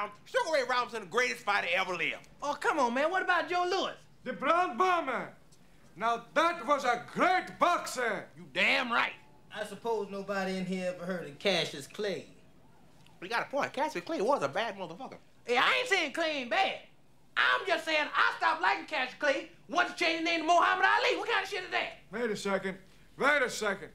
Brown, Sugar Ray Robinson, the greatest fighter ever lived. Oh, come on, man. What about Joe Louis? The Brown Bomber. Now that was a great boxer. You damn right. I suppose nobody in here ever heard of Cassius Clay. We got a point. Cassius Clay was a bad motherfucker. Hey, I ain't saying Clay ain't bad. I'm just saying I stopped liking Cassius Clay once he changed his name to Muhammad Ali. What kind of shit is that? Wait a second. Wait a second.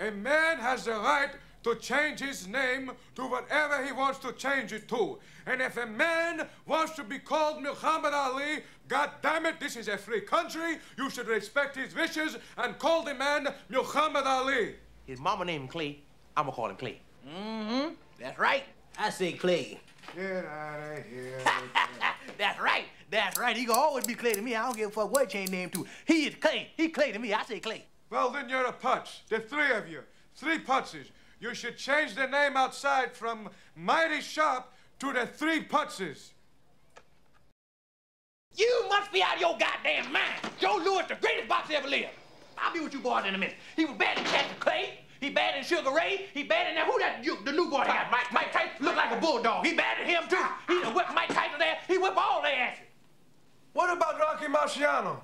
A man has the right to change his name to whatever he wants to change it to. And if a man wants to be called Muhammad Ali, God damn it, this is a free country. You should respect his wishes and call the man Muhammad Ali. His mama named him Clay. I'm gonna call him Clay. Mm-hmm. That's right. I say Clay. Get out of here. That's right. That's right. He gonna always be Clay to me. I don't give a fuck what change name to. He is Clay. He Clay to me. I say Clay. Well, then you're a putz. The three of you. Three putzes. You should change the name outside from My-T-Sharp to the Three Putzes. You must be out of your goddamn mind. Joe Louis, the greatest boxer ever lived. I'll be with you boys in a minute. He was bad in Cassius Clay. He bad in Sugar Ray. He bad in that. Who that? You, the new boy got? Mike, Mike Tyson. Look like a bulldog. He bad in him too. He done whipped Mike Tyson there. He whipped all their asses. What about Rocky Marciano?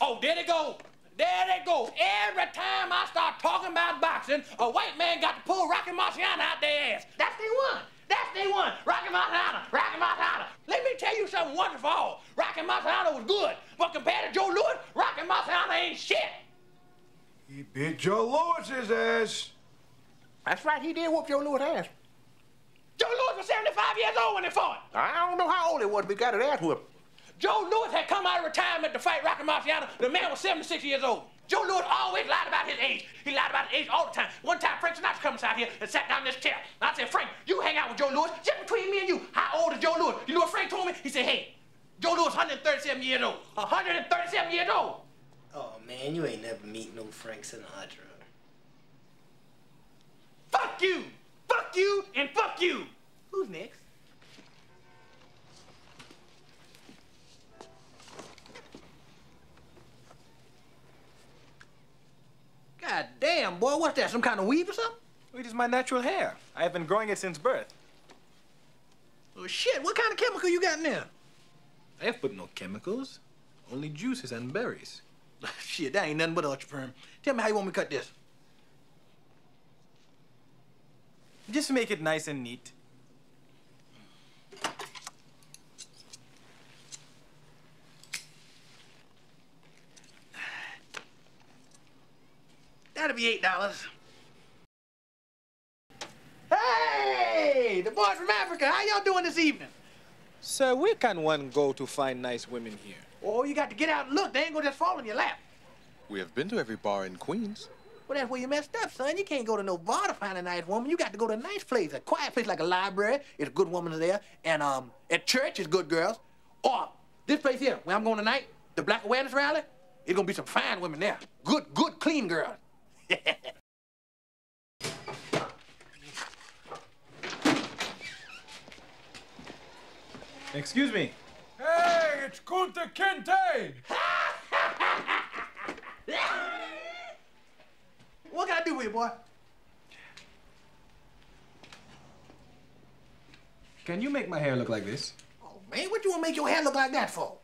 Oh, there they go. There they go. Every time I start talking about boxing, a white man got to pull Rocky Marciano out their ass. That's they one. That's they one. Rocky Marciano. Rocky Marciano. Let me tell you something wonderful. Rocky Marciano was good, but compared to Joe Louis, Rocky Marciano ain't shit. He beat Joe Louis's ass. That's right, he did whoop Joe Louis' ass. Joe Louis was 75 years old when they fought. I don't know how old he was, but he got his ass whooped. Joe Louis had come out of retirement to fight Rocky Marciano. The man was 76 years old. Joe Louis always lied about his age. He lied about his age all the time. One time, Frank Sinatra comes out here and sat down in this chair. And I said, Frank, you hang out with Joe Louis. Just between me and you, how old is Joe Louis? You know what Frank told me? He said, hey, Joe Lewis 137 years old. 137 years old. Oh man, you ain't never meet no Frank Sinatra. Fuck you! Fuck you and fuck you! Who's next? Damn, boy, what's that? Some kind of weave or something? It is my natural hair. I have been growing it since birth. Oh shit, what kind of chemical you got in there? I have put no chemicals, only juices and berries. shit, that ain't nothing but ultra Tell me how you want me to cut this. Just make it nice and neat. That'll be eight dollars. Hey, the boys from Africa, how y'all doing this evening? Sir, where can one go to find nice women here? Oh, you got to get out and look. They ain't gonna just fall in your lap. We have been to every bar in Queens. Well, that's where you messed up, son. You can't go to no bar to find a nice woman. You got to go to a nice place, a quiet place like a library. It's a good woman there. And um, at church, it's good girls. Or this place here, where I'm going tonight, the Black Awareness Rally, it's gonna be some fine women there. Good, good, clean girls. Excuse me. Hey, it's Kunta Kinte. what can I do with you, boy? Can you make my hair look like this? Oh, man, what you want to make your hair look like that for?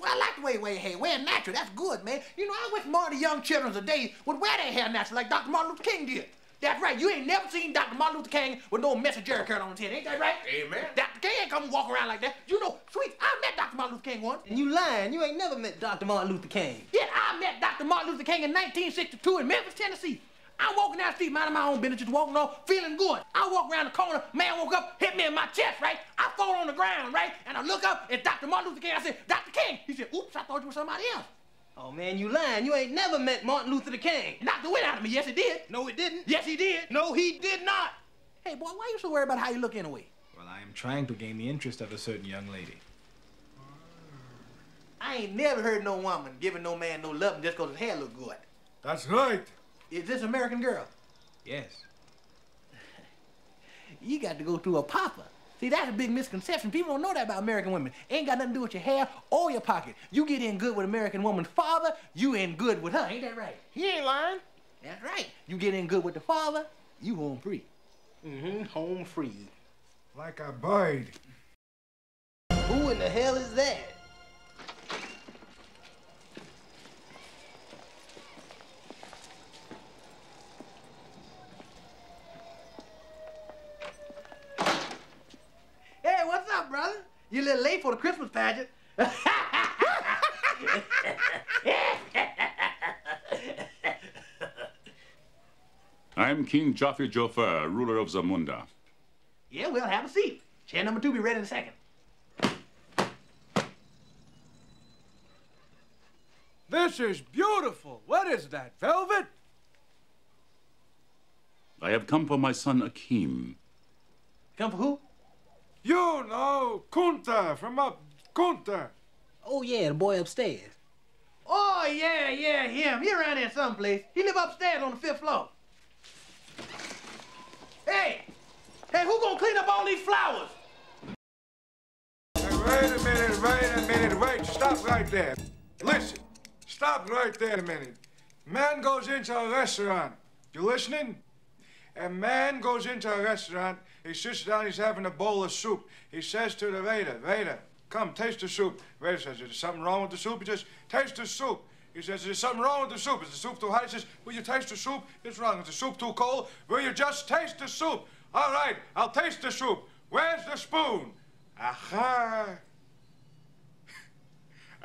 Well, I like the way you wear hair. Wear it natural, that's good, man. You know, I wish more of the young children today would wear their hair natural like Dr. Martin Luther King did. That's right. You ain't never seen Dr. Martin Luther King with no mess of Jheri curl on his head. Ain't that right? Amen. Dr. King ain't come walk around like that. You know, sweet, I met Dr. Martin Luther King once. And you lying, you ain't never met Dr. Martin Luther King. Yeah, I met Dr. Martin Luther King in 1962 in Memphis, Tennessee. I'm walking down the street, minding my own business, just walking on, feeling good. I walk around the corner, man woke up, hit me in my chest, right? I fall on the ground, right? And I look up, it's Dr. Martin Luther King. I said, Dr. King. He said, oops, I thought you were somebody else. Oh man, you lying. You ain't never met Martin Luther King. Knocked the wind out of me. Yes, he did. No, it didn't. Yes, he did. No, he did not. Hey, boy, why you so worried about how you look anyway? Well, I am trying to gain the interest of a certain young lady. I ain't never heard no woman giving no man no loving just 'cause his hair look good. That's right. Is this American Girl? Yes. You got to go through a papa. See, that's a big misconception. People don't know that about American women. Ain't got nothing to do with your hair or your pocket. You get in good with American woman's father, you in good with her. Ain't that right? He ain't lying. That's right. You get in good with the father, you home free. Mm-hmm. Home free. Like a bird. Who in the hell is that? Brother? You a little late for the Christmas pageant. I'm King Jaffe Joffer, ruler of Zamunda. yeah, well, have a seat. Chair number two be ready in a second. This is beautiful. What is that, velvet? I have come for my son Akeem. Come for who? You know, Kunta from up Kunta. Oh yeah, the boy upstairs. Oh, yeah, yeah, him. He around here someplace. He live upstairs on the fifth floor. Hey! Hey, who gonna clean up all these flowers? Hey, wait a minute, wait a minute, wait, stop right there. Listen, stop right there a minute. Man goes into a restaurant. You listening? A man goes into a restaurant, he sits down, he's having a bowl of soup. He says to the waiter, waiter, come, taste the soup. Waiter says, is there something wrong with the soup? He says, taste the soup. He says, is there something wrong with the soup? Is the soup too hot? He says, will you taste the soup? It's wrong. Is the soup too cold? Will you just taste the soup? All right, I'll taste the soup. Where's the spoon? Aha.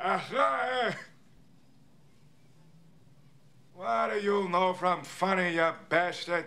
Aha. What do you know from funny, you bastard?